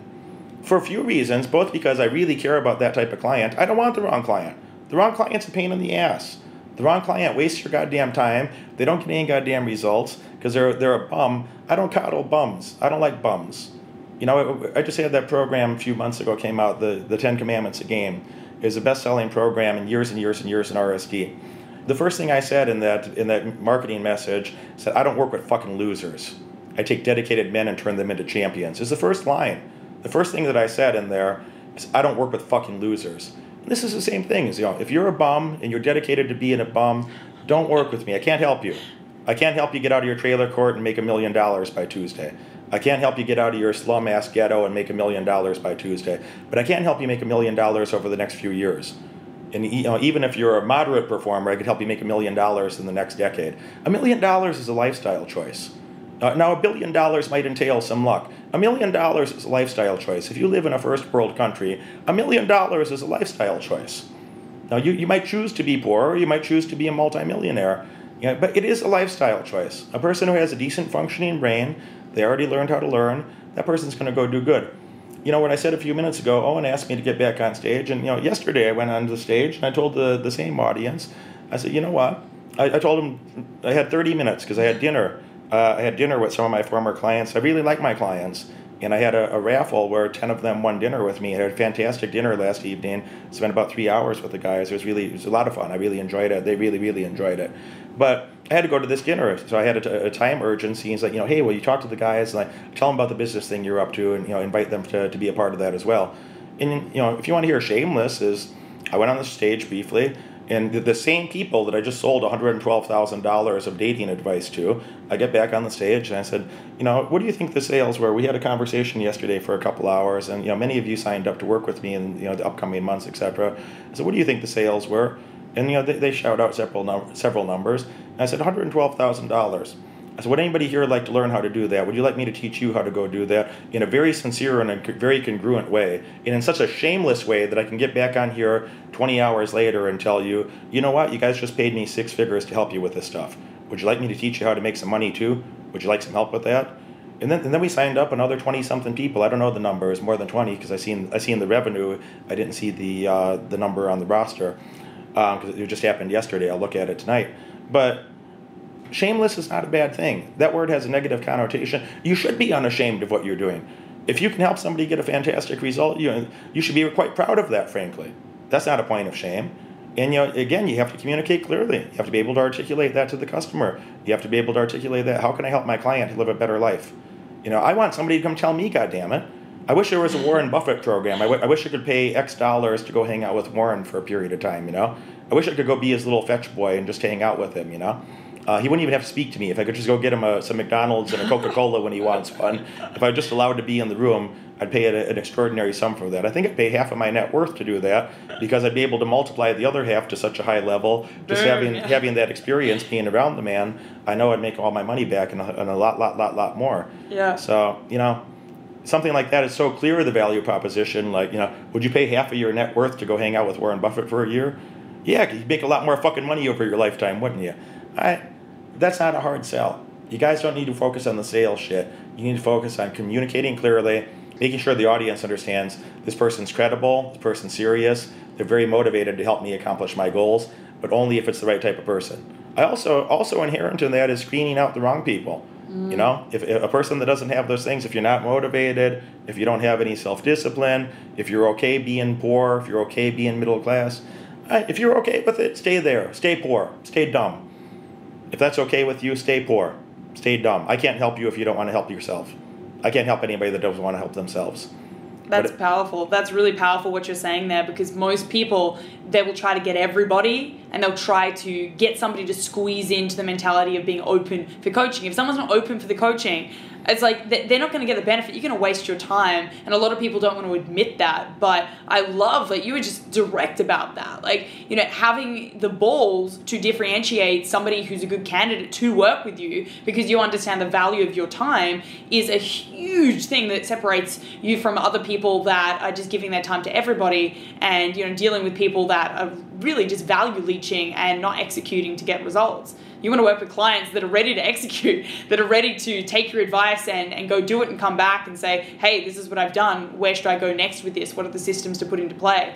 for a few reasons, both because I really care about that type of client. I don't want the wrong client. The wrong client's a pain in the ass. The wrong client wastes your goddamn time. They don't get any goddamn results because they're they're a bum. I don't coddle bums. I don't like bums. You know, I just had that program a few months ago came out, the the Ten Commandments a game. It was a best-selling program in years and years and years in RSD. The first thing I said in that in that marketing message said, "I don't work with fucking losers. I take dedicated men and turn them into champions." Is the first line. The first thing that I said in there is, I don't work with fucking losers. And this is the same thing. As, you know, if you're a bum and you're dedicated to being a bum, don't work with me. I can't help you. I can't help you get out of your trailer court and make a million dollars by Tuesday. I can't help you get out of your slum ass ghetto and make a million dollars by Tuesday. But I can help you make a million dollars over the next few years. And you know, even if you're a moderate performer, I could help you make a million dollars in the next decade. A million dollars is a lifestyle choice. Uh, now, a billion dollars might entail some luck. A million dollars is a lifestyle choice. If you live in a first world country, a million dollars is a lifestyle choice. Now, you, you might choose to be poor, or you might choose to be a multimillionaire, yeah, but it is a lifestyle choice. A person who has a decent functioning brain, they already learned how to learn, that person's going to go do good. You know, what I said a few minutes ago, Owen asked me to get back on stage, and, you know, yesterday I went on the stage and I told the, the same audience, I said, you know what? I, I told them I had 30 minutes because I had dinner. Uh, I had dinner with some of my former clients. I really like my clients and I had a, a, raffle where 10 of them won dinner with me. I had a fantastic dinner last evening. Spent about three hours with the guys. It was really, it was a lot of fun. I really enjoyed it. They really, really enjoyed it. But I had to go to this dinner, so I had a, a time urgency. He's like, you know, hey, well, you talk to the guys, and like, tell them about the business thing you're up to, and you know, invite them to, to be a part of that as well. And you know, if you want to hear shameless, is I went on the stage briefly. And the same people that I just sold $112,000 of dating advice to, I get back on the stage and I said, you know, what do you think the sales were? We had a conversation yesterday for a couple hours, and you know, many of you signed up to work with me in you know the upcoming months, etc. I said, what do you think the sales were? And you know, they, they shout out several num- several numbers. And I said, $112,000. Said, would anybody here like to learn how to do that? Would you like me to teach you how to go do that in a very sincere and a very congruent way, and in such a shameless way that I can get back on here 20 hours later and tell you, you know what, you guys just paid me six figures to help you with this stuff. Would you like me to teach you how to make some money too? Would you like some help with that? And then, and then we signed up another 20 something people. I don't know the number, it's more than 20 because I seen I seen the revenue. I didn't see the uh, the number on the roster because um, it just happened yesterday. I'll look at it tonight. But shameless is not a bad thing. That word has a negative connotation. You should be unashamed of what you're doing. If you can help somebody get a fantastic result, you, you should be quite proud of that, frankly. That's not a point of shame. And you know, again, you have to communicate clearly. You have to be able to articulate that to the customer. You have to be able to articulate that. How can I help my client to live a better life? You know, I want somebody to come tell me, God damn it. I wish there was a Warren Buffett program. I, w- I wish I could pay X dollars to go hang out with Warren for a period of time, you know? I wish I could go be his little fetch boy and just hang out with him, you know? Uh, he wouldn't even have to speak to me. If I could just go get him a, some McDonald's and a Coca Cola when he wants one, if I was just allowed to be in the room, I'd pay a, an extraordinary sum for that. I think I'd pay half of my net worth to do that because I'd be able to multiply the other half to such a high level. Just having having that experience being around the man, I know I'd make all my money back and a, and a lot, lot, lot, lot more. Yeah. So you know, something like that is so clear the value proposition. Like you know, would you pay half of your net worth to go hang out with Warren Buffett for a year? Yeah, you'd make a lot more fucking money over your lifetime, wouldn't you? I that's not a hard sell. You guys don't need to focus on the sales shit. You need to focus on communicating clearly, making sure the audience understands this person's credible, this person's serious, they're very motivated to help me accomplish my goals, but only if it's the right type of person. I also also inherent in that is screening out the wrong people. Mm. You know, if, if, a person that doesn't have those things, if you're not motivated, if you don't have any self-discipline, if you're okay being poor, if you're okay being middle class, if you're okay with it, stay there. Stay poor. Stay dumb. If that's okay with you, stay poor. Stay dumb. I can't help you if you don't want to help yourself. I can't help anybody that doesn't want to help themselves. That's but, powerful. That's really powerful what you're saying there because most people they will try to get everybody and they'll try to get somebody to squeeze into the mentality of being open for coaching. If someone's not open for the coaching, it's like they're not going to get the benefit. You're going to waste your time, and a lot of people don't want to admit that. But I love that you were just direct about that. Like you know, having the balls to differentiate somebody who's a good candidate to work with you because you understand the value of your time is a huge thing that separates you from other people that are just giving their time to everybody and you know dealing with people that are really just value leeching and not executing to get results. You want to work with clients that are ready to execute, that are ready to take your advice and, and go do it and come back and say, hey, this is what I've done. Where should I go next with this? What are the systems to put into play?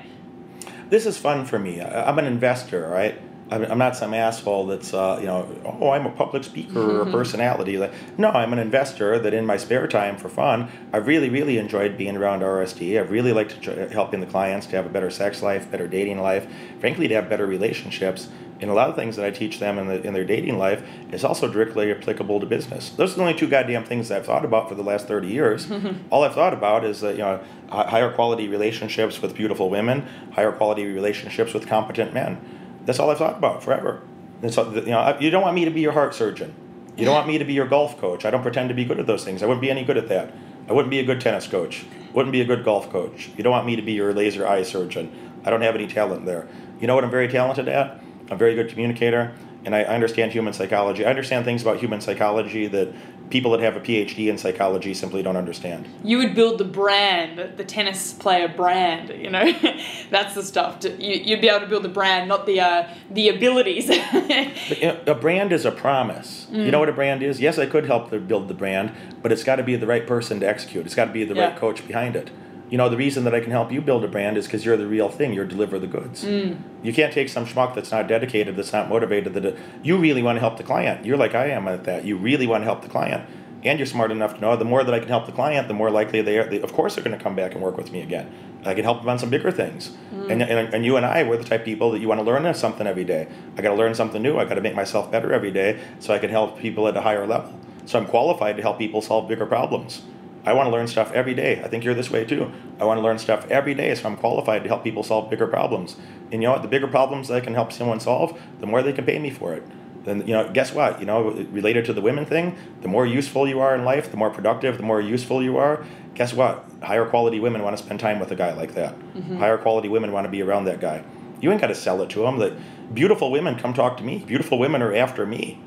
This is fun for me. I'm an investor, right? I'm not some asshole that's, uh, you know, oh, I'm a public speaker or a mm-hmm. personality. Like, no, I'm an investor that in my spare time for fun, I've really, really enjoyed being around RSD. I've really liked helping the clients to have a better sex life, better dating life, frankly, to have better relationships. And a lot of things that I teach them in, the, in their dating life is also directly applicable to business. Those are the only two goddamn things I've thought about for the last 30 years. All I've thought about is that, you know, higher quality relationships with beautiful women, higher quality relationships with competent men that's all I've thought about forever. And so, you know, you don't want me to be your heart surgeon. You don't want me to be your golf coach. I don't pretend to be good at those things. I wouldn't be any good at that. I wouldn't be a good tennis coach. Wouldn't be a good golf coach. You don't want me to be your laser eye surgeon. I don't have any talent there. You know what I'm very talented at? I'm a very good communicator, and I understand human psychology. I understand things about human psychology that people that have a PhD in psychology simply don't understand. You would build the brand, the tennis player brand. You know, that's the stuff. To, you, you'd be able to build the brand, not the uh, the abilities. but, you know, a brand is a promise. Mm. You know what a brand is? Yes, I could help build the brand, but it's got to be the right person to execute. It's got to be the yeah. right coach behind it you know the reason that i can help you build a brand is because you're the real thing you're deliver the goods. Mm. you can't take some schmuck that's not dedicated that's not motivated that you really want to help the client. You're like i am at that. You really want to help the client. And you're smart enough to know the more that i can help the client the more likely they are they, of course they're going to come back and work with me again. I can help them on some bigger things. Mm. and, and, and you and i we're the type of people that you want to learn something every day. I got to learn something new. I got to make myself better every day so i can help people at a higher level. So i'm qualified to help people solve bigger problems I want to learn stuff every day. I think you're this way too. I want to learn stuff every day so I'm qualified to help people solve bigger problems. And you know what? The bigger problems that I can help someone solve, the more they can pay me for it. Then you know, guess what? You know, related to the women thing, the more useful you are in life, the more productive, the more useful you are. Guess what? Higher quality women want to spend time with a guy like that. Mm-hmm. Higher quality women want to be around that guy. You ain't got to sell it to them. That beautiful women come talk to me. Beautiful women are after me.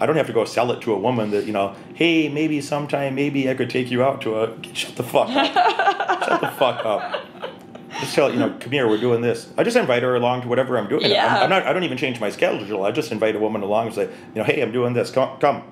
I don't have to go sell it to a woman that, you know, hey, maybe sometime, maybe I could take you out to a. Shut the fuck up. shut the fuck up. Just tell you know, come here, we're doing this. I just invite her along to whatever I'm doing. Yeah. I'm, I'm not. I don't even change my schedule. I just invite a woman along and say, you know, hey, I'm doing this. Come, come.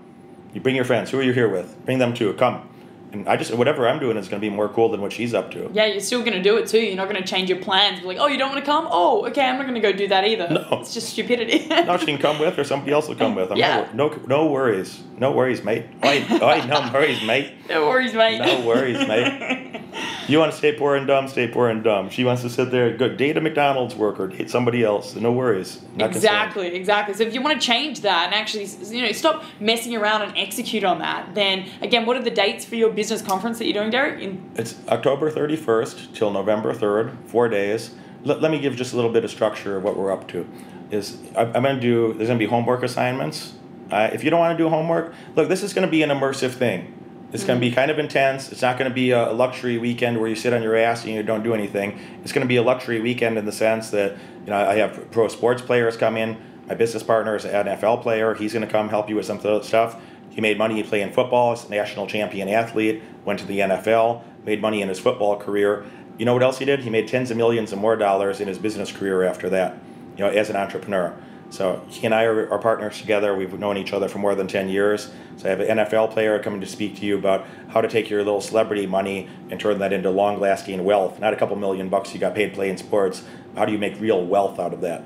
You bring your friends. Who are you here with? Bring them too. Come and I just whatever I'm doing is going to be more cool than what she's up to. Yeah, you're still going to do it too. You're not going to change your plans. Like, oh, you don't want to come? Oh, okay, I'm not going to go do that either. No, it's just stupidity. no, she can come with, or somebody else will come with. I'm yeah. no, no worries, no worries, mate. Oi, oi, no worries, mate. No worries, mate. No worries, mate. You want to stay poor and dumb, stay poor and dumb. She wants to sit there, go date a McDonald's worker, date somebody else. No worries. Not exactly, concerned. exactly. So if you want to change that and actually, you know, stop messing around and execute on that, then again, what are the dates for your business conference that you're doing, Derek? In- it's October 31st till November 3rd, four days. Let, let me give just a little bit of structure of what we're up to. Is I, I'm going to do, there's going to be homework assignments. Uh, if you don't want to do homework, look, this is going to be an immersive thing it's going to be kind of intense. It's not going to be a luxury weekend where you sit on your ass and you don't do anything. It's going to be a luxury weekend in the sense that you know I have pro sports players come in. My business partner is an NFL player. He's going to come help you with some of the stuff. He made money playing football. He's a national champion athlete. Went to the NFL. Made money in his football career. You know what else he did? He made tens of millions of more dollars in his business career after that. You know, as an entrepreneur. So he and I are, are, partners together. We've known each other for more than 10 years. So I have an NFL player coming to speak to you about how to take your little celebrity money and turn that into long lasting wealth. Not a couple million bucks you got paid playing sports. How do you make real wealth out of that?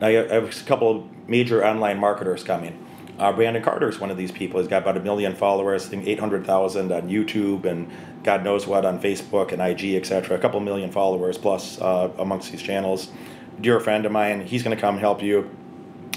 Now I have a couple of major online marketers coming. Uh, Brandon Carter is one of these people. He's got about a million followers, I think 800,000 on YouTube and God knows what on Facebook and IG, etc. A couple million followers plus uh, amongst these channels. Dear friend of mine, he's going to come help you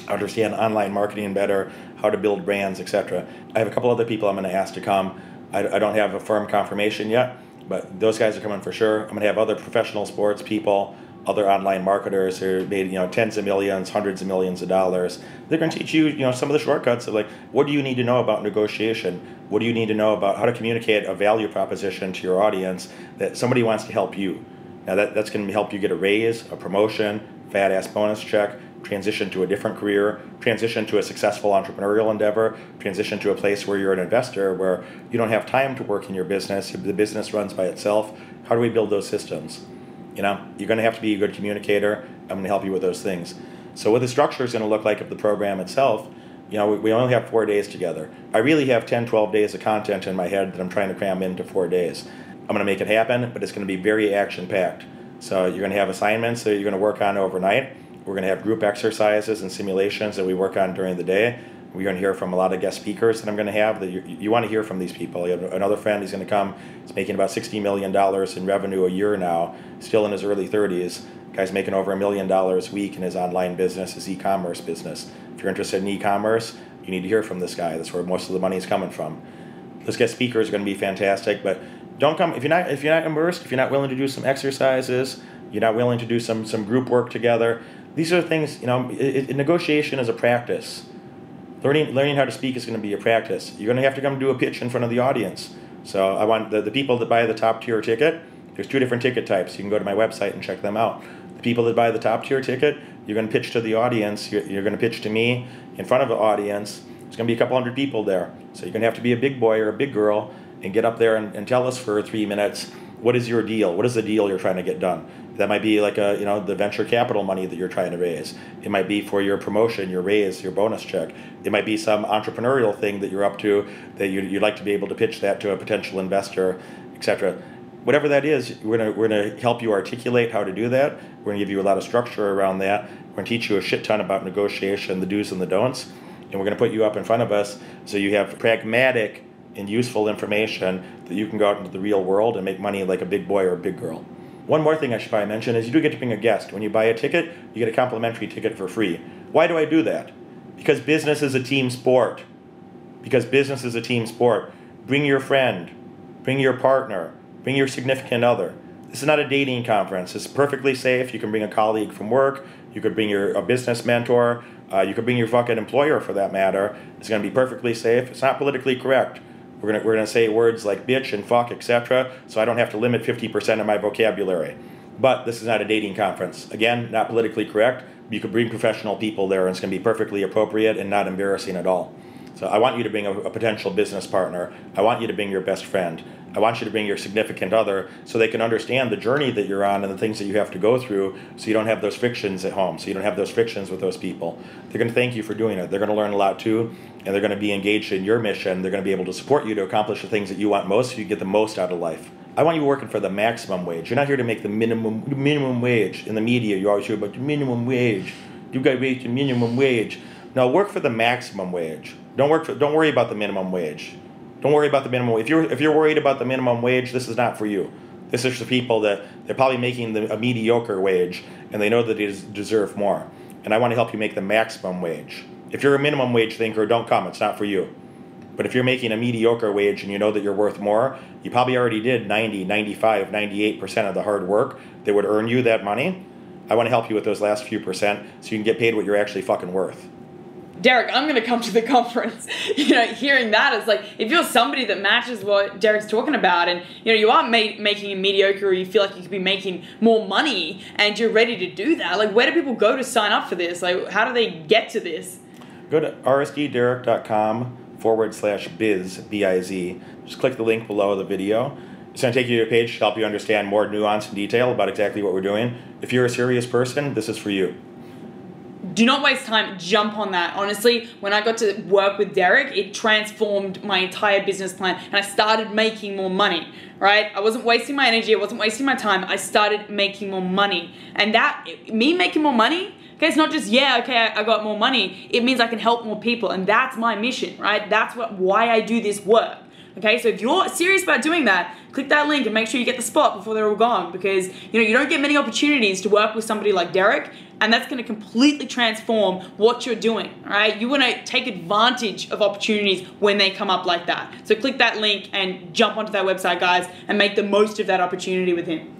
understand online marketing better, how to build brands, etc. I have a couple other people I'm going to ask to come. I, I don't have a firm confirmation yet, but those guys are coming for sure. I'm going to have other professional sports people, other online marketers who made you know tens of millions, hundreds of millions of dollars. They're going to teach you you know some of the shortcuts of like what do you need to know about negotiation? What do you need to know about how to communicate a value proposition to your audience that somebody wants to help you? Now that, that's going to help you get a raise, a promotion, fat ass bonus check, transition to a different career, transition to a successful entrepreneurial endeavor, transition to a place where you're an investor where you don't have time to work in your business, the business runs by itself. How do we build those systems? You know, you're going to have to be a good communicator. I'm going to help you with those things. So, what the structure is going to look like of the program itself, you know, we only have four days together. I really have 10, 12 days of content in my head that I'm trying to cram into four days. I'm going to make it happen, but it's going to be very action packed. So, you're going to have assignments that you're going to work on overnight we're going to have group exercises and simulations that we work on during the day. We're going to hear from a lot of guest speakers that I'm going to have. That you, you want to hear from these people. Another friend. He's going to come. He's making about sixty million dollars in revenue a year now. Still in his early thirties. Guy's making over a million dollars a week in his online business, his e-commerce business. If you're interested in e-commerce, you need to hear from this guy. That's where most of the money is coming from. Those guest speakers are going to be fantastic, but don't come if you're not if you're not immersed. If you're not willing to do some exercises, you're not willing to do some some group work together these are things you know it, it, negotiation is a practice learning learning how to speak is going to be a practice you're going to have to come do a pitch in front of the audience so i want the, the people that buy the top tier ticket there's two different ticket types you can go to my website and check them out the people that buy the top tier ticket you're going to pitch to the audience you're, you're going to pitch to me in front of the audience There's going to be a couple hundred people there. So you're going to have to be a big boy or a big girl and get up there and, and tell us for three minutes what is your deal? What is the deal you're trying to get done? That might be like a you know the venture capital money that you're trying to raise. It might be for your promotion, your raise, your bonus check. It might be some entrepreneurial thing that you're up to that you, you'd like to be able to pitch that to a potential investor, etc. Whatever that is, we're gonna we're gonna help you articulate how to do that. We're gonna give you a lot of structure around that. We're gonna teach you a shit ton about negotiation, the do's and the don'ts, and we're gonna put you up in front of us so you have pragmatic and useful information that you can go out into the real world and make money like a big boy or a big girl. One more thing I should probably mention is you do get to bring a guest. When you buy a ticket, you get a complimentary ticket for free. Why do I do that? Because business is a team sport. Because business is a team sport. Bring your friend, bring your partner, bring your significant other. This is not a dating conference. It's perfectly safe. You can bring a colleague from work. You could bring your a business mentor. Uh, you could bring your fucking employer for that matter. It's going to be perfectly safe. It's not politically correct. We're gonna we're gonna say words like bitch and fuck, etc. So I don't have to limit fifty percent of my vocabulary. But this is not a dating conference. Again, not politically correct. You could bring professional people there, and it's gonna be perfectly appropriate and not embarrassing at all. So I want you to bring a, a potential business partner. I want you to bring your best friend. I want you to bring your significant other so they can understand the journey that you're on and the things that you have to go through so you don't have those frictions at home, so you don't have those frictions with those people. They're going to thank you for doing it. They're going to learn a lot too, and they're going to be engaged in your mission. They're going to be able to support you to accomplish the things that you want most so you get the most out of life. I want you working for the maximum wage. You're not here to make the minimum minimum wage. In the media, you always hear about the minimum wage. You got to reach the minimum wage. Now work for the maximum wage. Don't work for, don't worry about the minimum wage. Don't worry about the minimum. If you're if you're worried about the minimum wage, this is not for you. This is for people that they're probably making the, a mediocre wage and they know that they deserve more. And I want to help you make the maximum wage. If you're a minimum wage thinker, don't come. It's not for you. But if you're making a mediocre wage and you know that you're worth more, you probably already did 90, 95, 98% of the hard work that would earn you that money. I want to help you with those last few percent so you can get paid what you're actually fucking worth. Derek, I'm gonna come to the conference. You know, hearing that is like if you're somebody that matches what Derek's talking about, and you know you are ma- making a mediocre, or you feel like you could be making more money, and you're ready to do that. Like, where do people go to sign up for this? Like, how do they get to this? Go to rsdderek.com forward slash biz b i z. Just click the link below the video. It's going to take you to a page to help you understand more nuance and detail about exactly what we're doing. If you're a serious person, this is for you do not waste time jump on that. Honestly when i got to work with derek it transformed my entire business plan and i started making more money right? I wasn't wasting my energy i wasn't wasting my time i started making more money. And that me making more money okay it's not just yeah okay I, I got more money. It means i can help more people and that's my mission right? That's what why i do this work Okay, so if you're serious about doing that, click that link and make sure you get the spot before they're all gone because you know you don't get many opportunities to work with somebody like Derek, and that's going to completely transform what you're doing. All right, you want to take advantage of opportunities when they come up like that. So click that link and jump onto that website, guys, and make the most of that opportunity with him.